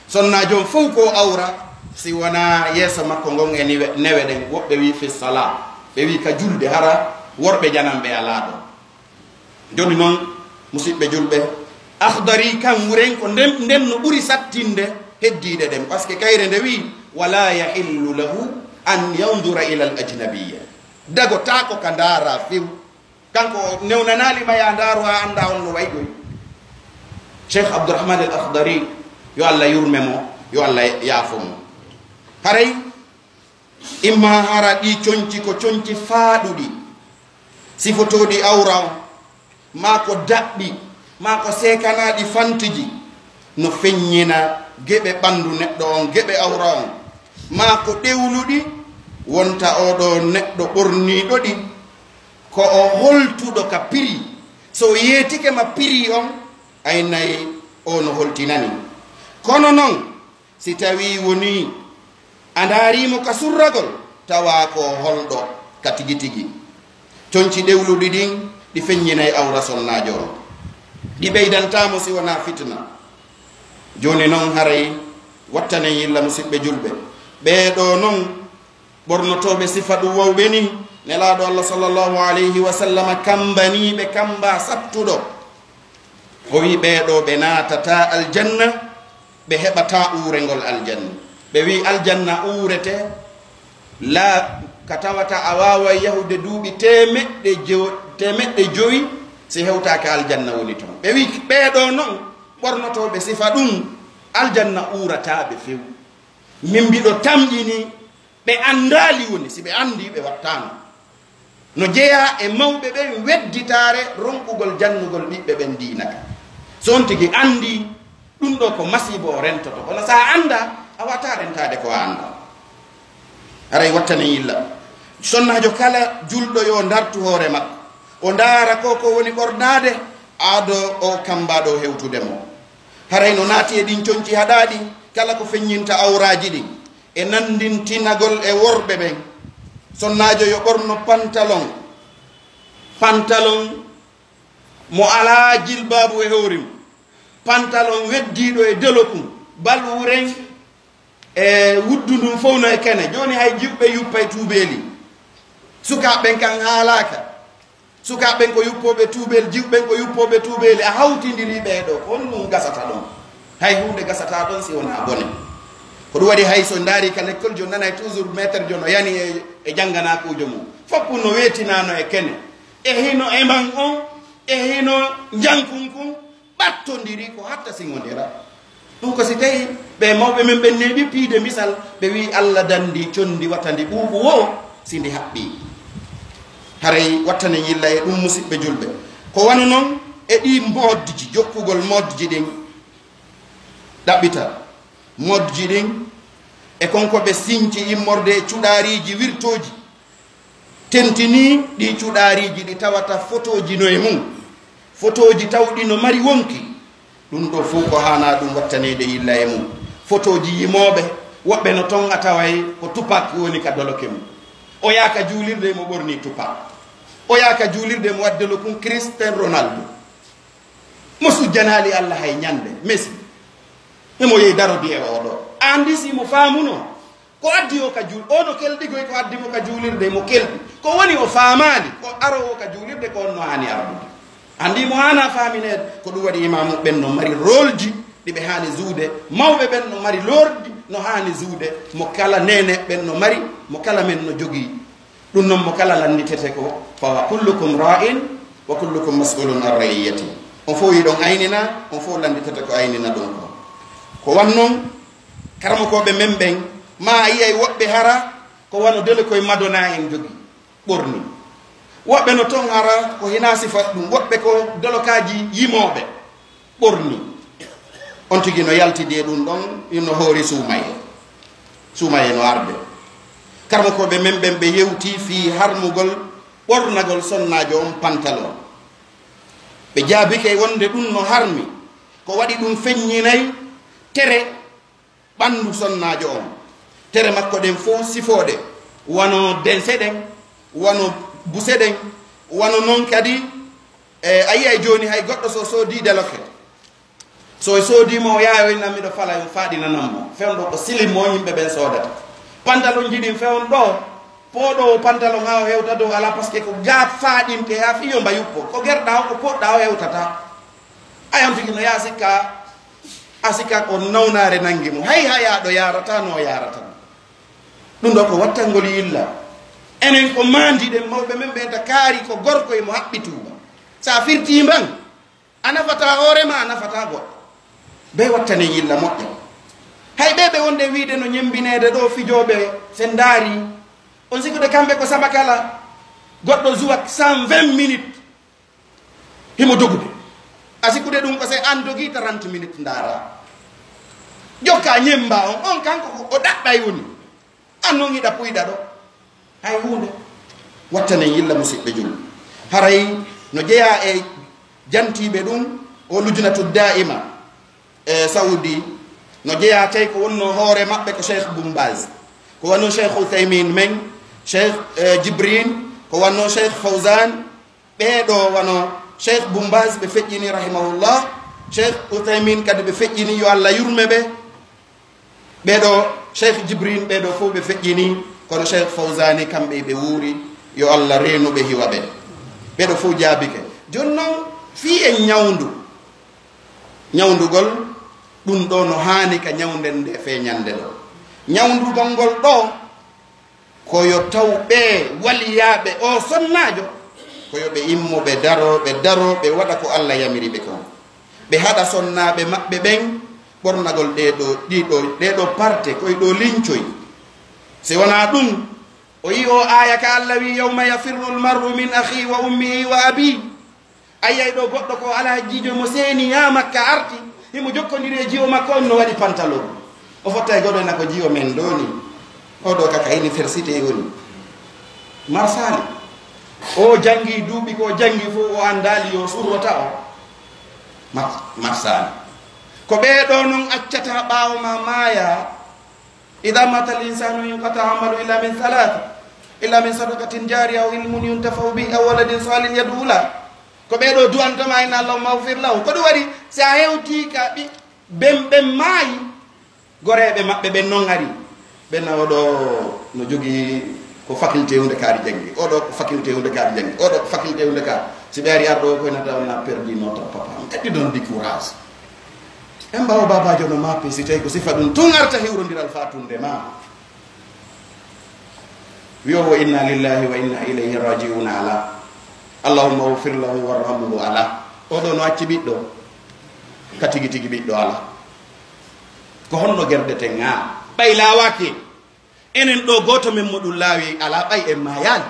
Sonnajo on fof ko awra si wona yeeso makko ngon e newe ɗen woɓɓe wi fi sala ɓe wi ka julde hara worɓe janamɓe ala ɗo joni noon musidɓe julɓe ahdari kan wuren ko nden no ɓuri sattinde heddiɗe ɗen par ce que kayre nde wi wala yahillu lahu an yandura ila al ajnabiya dago taako ko ka ndaara few kanko newnanalima ya ndaaro ha annda on no way ɗoy cheikh abdourahman al ahdari yo allah yurme mo yo allah yaafo mo. Haray imma hara ɗi coñci ko coñci faaɗuɗi. Sifotoɗi awra o ma ko daɓɓi ma ko sekanaɗi fantuji no feññina geɓe ɓandu neɗɗo on geɓe awra on. Ma ko ɗewluɗi wonta oɗo neɗɗo ɓorniɗo ɗi. ko o holtuɗo ka piri. So yeetike ma piri on aynayi o no holtinani. Kono noon si tawi woni a ndaarimo ka surragol tawa ko holɗo ka tigi tigi coñci ɗewluɗi ɗin ɗi feññinayi awra sonnajo on. Ɗi ɓeydantamo si wona fitna. Joni noon haray wattanen yilla musidɓe julɓe. Ɓeeɗo noon ɓornotoɓe sifa ɗum wowɓe ni nelaɗo allah sallllahu alayhi wa sallam kambaniɓe kamba sattuɗo o wi ɓeɗo ɓe natata aljanna ɓe heɓata urengol aljanna. Ɓe wi aljanna urete la ka tawata a wawa yahude duuɓi temeɗɗe temeɗɗe joyi si hewtake aljanna woni toon. Ɓe wi ɓeɗo noon ɓornotoɓe sifa ɗum aljanna urataɓe few min mbiɗo tamƴini ɓe andali woni si ɓe andi ɓe wattano no jeeya e mawɓe ɓen wedditaare ronkugol jannugol ɓiɓɓe ɓen diinaka. So on tigi anndi ɗum ɗo ko masibo o rentoto. Kono so a annda a wata rentaade ko a annda. Aray wattane yilla. Sonnaajo kala julɗo yo dartu hoore makko o ndaara ko ko woni ɓornaade aado o kammbaaɗo hewtude mo. Haray no naati e ɗin coñci haɗaaɗi kala ko feññinta awraaji ɗi. E nanndintinagol e worɓe ɓen. sonnaajo yo ɓorno pantalon. Pantalon mo alaa jilbaabu e hewri mum pantalon weddiiɗo e delop mum balwuren e wuddu ndum fowno e kene. Jooni hay jiɓɓe yuppa e tuubeeli. Sukaaɓen kan haalaaka. Sukaaɓen ko yuppooɓe tuubeeli jiɓɓen ko yuppooɓe tuubeeli. A hawtindiri ɓee ɗo ko hon ɗum gasata ɗon? Hay huunde gasata ɗon si wonaa bone. ko ɗum waɗi hay so daari ka l'école joni nana e toujours maître joni o yani e, e jangganakujo mum. Foppu no weetinano e kene. E hino eman on e hino jankun kun ɓattodiri ko hatta sigodira ɗum ko si tawi ɓe mawɓe men ɓen neɓi piide misal ɓe wi allah dandi condi wattandi ɓuuɓu wo si ndi haɓɓi. Haray wattane yilla e ɗum musidɓe julɓe. Ko wano noon e ɗi moddiji jokkugol moddiji ɗin ɗaɓɓita. modji ɗin e konko ɓe sinci immorde cuɗariji wirtoji. Tentini ɗi cuɗariji ɗi tawata photoji no e mum. Photoji tawɗi no mari wonki. Ɗum ɗo fof ko hana ɗum wattanede yilla e mum. Photoji yimoɓe woɓɓe no ton a taway ko tupak woni ka doloke mum. O yaaka juulirde mo ɓorni tupak. O yaaka juulirde mo waddelo kum christin ronaldo. Mo sujjanali allah hay ñande messi. emo yehi darodi e oɗo. Andi si mo faamuno ko addi o ka juul o no kelɗigoy ko addimo ka juulirde mo kelɗi. Ko woni o faamaani ko arowo ka juulirde ko on no hani ardude. Andi mo hana faamineede ko ɗum waɗi imamu ɓen no mari rolji ji ɗiɓe hani zuude. Mawɓe ɓen no mari lordi no hani zuude. Mo kala nene ɓen no mari mo kala men no jogii. Ɗum noon mo kala landitete ko fawa kullukum ra'in wa kullukum masulun an raiyati. On fof yiɗon aynina on fof landitete ko aynina ɗum ko. ko wan noon karamakoɓe men ɓen ma yiyay woɓɓe hara ko wano dele koye madona en jogi ɓorni. Woɓɓe no ton hara ko hina sifa ɗum woɓɓe ko dolokaji yimoɓe ɓorni. On tigi no yaltide ɗum ɗon ino hoori suumaye suumaye no arde. Karmakoɓe men ɓen ɓe yewti fi harmugol ɓornagol sonnajo on pantalon ɓe jaabike wonde ɗum no harmi ko waɗi ɗum feññinayi tere ɓanndu sonnajo on. Tere makko ɗen fof sifoɗe wano dense ɗen wano buse ɗen wano noon kadi e a yiyay joni hay goɗɗo so soodi deloke. So e soodimo o yayoyna miɗo fala yo faɗinanammo fewɗo ko silimmo yimɓe ɓen sodata pantalon jiɗin fewon ɗo poɗo pantalon ha o hewta dow ala par ce que ko ga faɗinte ha fiyo mba yuppo. Ko gerɗa o ko poɗɗa o hewtata. Ayon tigi no ya sikka a sikka ko nawnare nangi mo hay ha yaɗo yarata no yarata. Ɗum ɗo ko wattangol yilla enen ko mandiɗen mawɓe men ɓeta kaari ko gorko emo haɓɓi tuuba sa firti mban a nafata hoorema a nafata goɗɗo be wattane yilla moƴƴa hay ɓe ɓe wonde wiide no ñembinede ɗo fijoɓe sen daari on sikude kamɓe ko sama kala goɗɗo zuwat 120 minutes himo dogude a sikkude ɗum ko se an dogui 30 minutes ndaara. Jokka ñemba on on kanko o ɗaɗɗay woni. An noon hiɗa puyɗa ɗo. Hay hunde wattanen yilla musidɓe jul haray no jeeya e jantiɓe ɗum o lujnatu daima e saudi no jeeya tawi ko wonno hoore maɓɓe ko cheikh boumbas ko wanno cheikh outhaymin men cheikh e jibrine ko wanno cheikh fawsan ɓeeɗo wano cheikh boumbas ɓe feƴƴini rahimahullah. Cheikh outhaymin kadi ɓe feƴƴini yo allah yurme ɓe. Ɓeɗo cheikh jibril ɓeɗo fof ɓe feƴƴini. Kono cheikh fawsani kamɓe ɓe wuuri yo allah renuɓe hiwa ɓe. Ɓeɗo fof jaabike joni noon fi en ñawndu. Ñawndugol ɗum ɗo no haani ka ñawnden nde feeñande ɗo. Ñawndugol ngol ɗo ko yo taw ɓe waliyaaɓe o sonnaajo ko yo ɓe immo ɓe daro ɓe daro ɓe waɗa ko allah yamiri ɓe kon ɓe haɗa sonnaɓe maɓɓe ɓen ɓornagol ɗeɗo ɗiɗo ɗeɗo parte koye ɗo lincoy. Si wona ɗum o yi o aya ka allah wi yawma yafirru lmaru min ahi wa ummihi wa abi. Ayiyay ɗo goɗɗo ko ala jijo mo seeni ha makka arti himo jokkodiri e jiwo makko on no waɗi pantalon o fotta e goɗo ena ko jiwo men ɗo oɗo kaka université woni. Marsali. o jangi duuɓi ko jangi fo o andali yo surwata o. Marsani ko ɓeɗo noon accata ɓaawo ma maaya ida mata linsanu yunkata amalu illa min salata illa min sadakatin jari aw ilmun yuntafau bi aw waladin salin yadula ko ɓeɗo duwantama ina allah mawfir lahu. Ko ɗum waɗi si a hewtika ɓi ɓen ɓen maayi goreɓe maɓɓe ɓen noon ari ɓennawo ɗo no jogui ko faculté hunde kaari jangi oɗo ko faculté hunde kaari jangi oɗo ko faculté hunde kaari si ɓe ari arɗo koye nata wona perdi notre papa ƴeɗɗi ɗon décourage. En mbawa babajo no mappe si tawi ko sifa ɗum tun arta hiwrodiral fatunde ma. Wiyowo inna lillahi wa inna ilayhi rajiuna ala. Allahumma wfir lahu warhamhu ala. Oɗo no acci ɓiɗɗo. Ka tigi ɓiɗɗo ala. Ko honno gerdeten ga ɓay lawaki enen ɗo goto men mo ɗum laawi ala ɓay en mayaali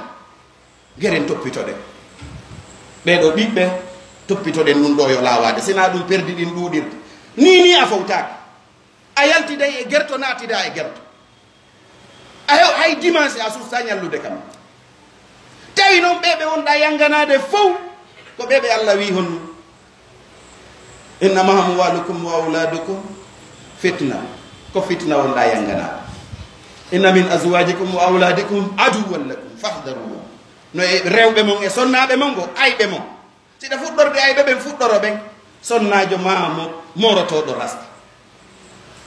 geren toppitoɗen. Ɓeɗo ɓiɓɓe toppitoɗen ɗum ɗo yo lawade sina ɗum perdi ɗin ɗuɗirde ni ni a fawtaki a yaltiday e gerto naatida e gerto. A hew hay dimanche a susta ñallude kam. Tawi noon ɓeɓe wonɗa yanganade fof ko ɓeɓe allah wi honnu innama hamwalukum wa auladukum fitna. Ko fitna wonɗa yanganade inna min aswajikum wa auladikum aduwan lakum fahdaruhum no e rewɓe mon e sonnaɓe mon go ayɓe mon siɗa fuɗɗorde ayɓe ɓen fuɗɗoro ɓen sonnajo ma mo morotoɗo rasta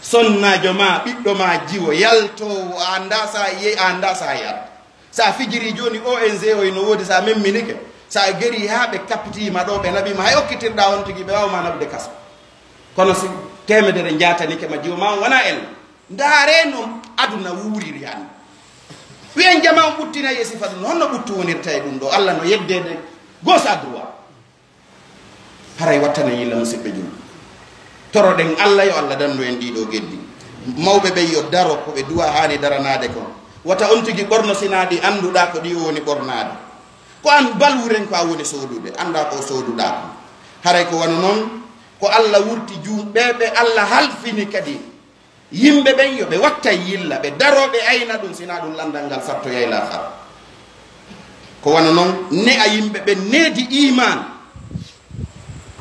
sonnajo ma ɓiɗɗo ma jiwo yaltowo anda sa ye anda sa yalta sa fijiri joni ong oy no woodi sa memminike sa gari ha ɓe kappitima ɗo ɓe naɓima hay okkitirɗa on tigui ɓe wawma naɓde kaso kono si temedere jatanike ma jiwo ma wona en ndaare no aduna wuuriryani wiyen jama on ɓuttinayi e sifa ɗum honno ɓuttu wonirta e ɗum ɗo allah no yeddede goosa droit haray wattana yilla musidɓe jum. Toroɗen allah yo allah dandu en ɗiɗo geddi. Mawɓe ɓe yo daro ko ɓe duwa haani daranade kon. Wata on tigi ɓorno sinaɗi annduɗa ko ɗi o woni ɓornade ko an balwuren ko a woni sodude annda ko soduɗa ko haray ko wano noon ko allah wurti jumɓeɓe allah halfini kadi yimɓe ɓen yo ɓe watta yilla ɓe daroɓe ayna ɗum sina ɗum landal ngal sattoyay har ko wana noon ne a yimɓe ɓe needi iman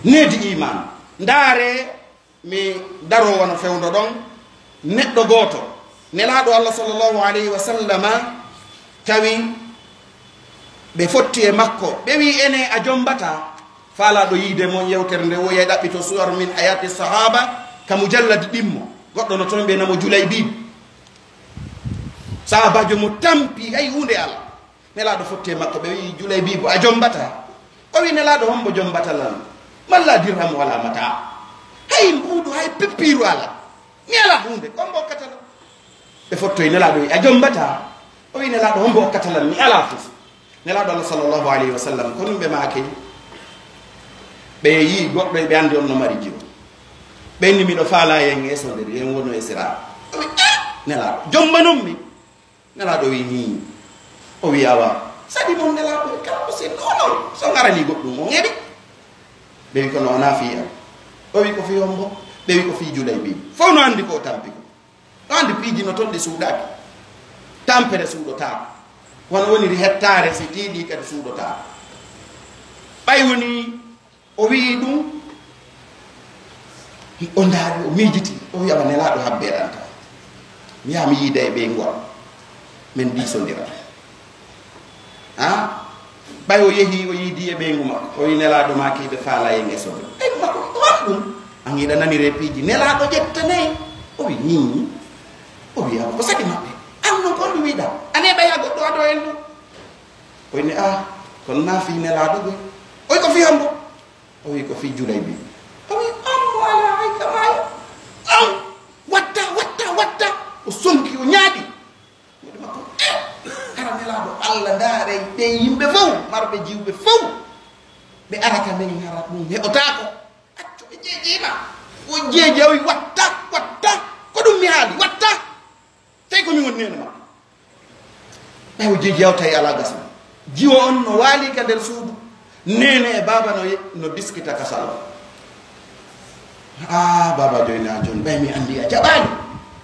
needi iman ndaare mi darowo no fewdo ɗon neɗɗo gooto nelaɗo allah sallllahu alayhi wa sallama tawi ɓe fotti e makko ɓe wi ene a jombata faalaɗo yiide mon yewtere nde woya ɗaɓɓito suwar min ayati sahaba ka mujalladi ɗimmo goɗɗo no toon ɓe namo julay bi sahabajo mo tampi hay hunde ala. Nelaɗo fotti e makko ɓe wi julay bi bo a jombata. O wi nelaɗo hombo jombata lan. Malla dirham wala mata. Hay mbuuɗu hay pippiru ala. Mi ala hunde hombo okkatala ɓe fottoye nelaɗo wi a jombata. O wi nelaɗo hombo okkatalan mi ala fof nelaɗo allah sallllahu alayhi wa sallam ko ɗum ɓe maake. Ɓe yi goɗɗo e ɓe andi on no mari jiwo ɓenni miɗo faala yen esodere yen wono e sira o wi nelaɗo jomba noon mi. Nelaɗo wi ni o wi awa. Saɗi moon nelaɗo kala ko si nonon so garani goɗɗum o heɓi ɓe wi kono wona fiya o wi ko fi hombo ɓe wi ko fi julay ɓi fof no andi ko tampi ko. No andi piiji no toon ɗe suuɗaki tampere suuɗotako wono woniri hettare si tiiɗi kadi suuɗotako ɓay woni o wii ɗum o ndaari o miijiti o wi awa nelaɗo habbeɗanta mi yaha mi yiida e ɓey ngol min mbisodira a ɓay o yeehi o yiidi e ɓeygu makko o wi nelaɗo ma kiɓe faala e ngesode ɓeygu makko ɗon ɗum an yiɗa nanire piiji nelaɗo ƴettanayi o wi ni o wi awa ko saki maɓɓe an non kon ɗum wiɗa ane ɓaya goɗɗo aɗo en ɗo o wini a kono na fi nelaɗo ɓe oy ko fi hambo o wi ko fi julay bi o wi hay kamayo am watta watta watta o sonki o allah ndaare ɓe yimɓe fof marɓe jiwɓe fof ɓe araka men ara ɗum heɓotako o jeeji awi watta watta ko ɗum watta tawi komi woni nene ma ɓay o no waali ka nder suudu nene e no no biskita kasal a baba joyni a joni ɓay mi andi a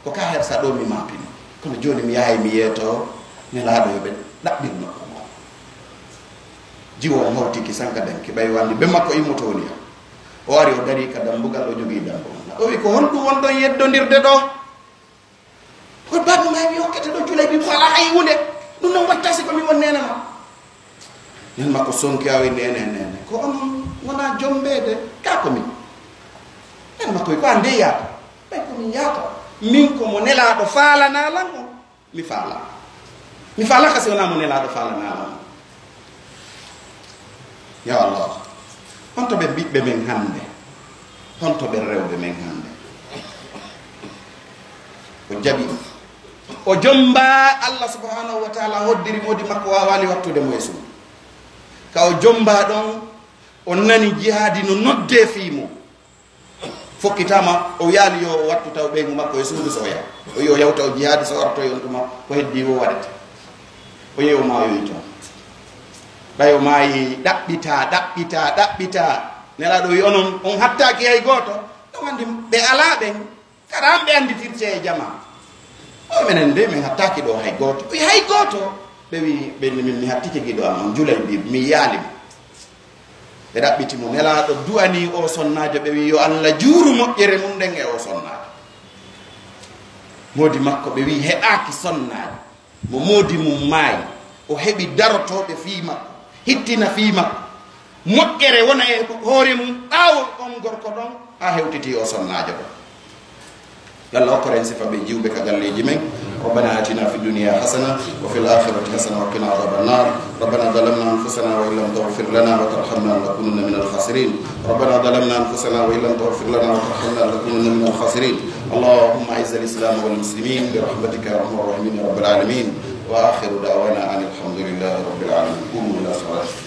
ko ka her sa ɗo mi mapino kono joni mi yahay mi yeeto nelaɗo yoɓe ɗaɓɓirno jiwo o hawtiki sanka danki ɓay wandi ɓe makko immotowoni ya o ari o dari ka dambugal o jogii dambo. O wi ko honɗum wonɗon yeddodirde ɗo ko baba ma mi hokkete ɗo julay mi fala hay hunde ɗum noon watta si komi won nene ma. Nen makko sonki awi nene nene. Ko on wona jombede ka komin nen makoy ko ande yaato ɓay komin yaato min komo nelaɗo falanalan o mi faala mi faala kasi wona mo nelaɗo faalanalan ya allah. Honto ɓe ɓiɓɓe men hannde honto ɓen rewɓe men hannde o jaɓi o jomba allah subhanahu wa taala hoddiri modi makko wawani wattude mo e sum ka o jomba ɗon o nani jihaadi no nodde fiimo fokkitama o yaali yo wattu taw ɓeygu makko e suudu so o yo yawta o so artoy on tuma ko heddi wo waɗete o yeewo ma yoyi toon ɓayo maayi ɗaɓɓita ɗaɓɓita ɗaɓɓita nelaɗo wi onon on hattaki hay gooto ɗum andi ɓe ala ɓen kara karam ɓe anditirte e jama. O minen nde min hattaki ɗo hay gooto wi hay gooto ɓe wi ɓenmin mi hattike giɗo am on julay mbi mi yaalimo ɓe ɗaɓɓitimo nelaɗo du'ani o sonnajo ɓe wi yo allah juuru moƴƴere mum nden e o sonnajo moodi makko ɓe wi heɗaki sonnajo mo moodi mum maayi o heɓi darotoɓe fii makko hittina fii makko. Moƴƴere wona e hoore mum ɓaawo on gorko ɗon ha hewtiti o sonnajo ɗon yo allah hokkoren sifa ɓe jiwɓe ka galleji men. ربنا آتنا في الدنيا حسنة وفي الآخرة حسنة وقنا عذاب النار. ربنا ظلمنا أنفسنا وإن لم تغفر لنا وترحمنا لنكونن من الخاسرين. ربنا ظلمنا أنفسنا وإن لم تغفر لنا وترحمنا لنكونن من الخاسرين. اللهم أعز الإسلام والمسلمين برحمتك يا أرحم الراحمين يا رب العالمين. وآخر دعوانا أن الحمد لله رب العالمين. قوموا إلى صلاتكم.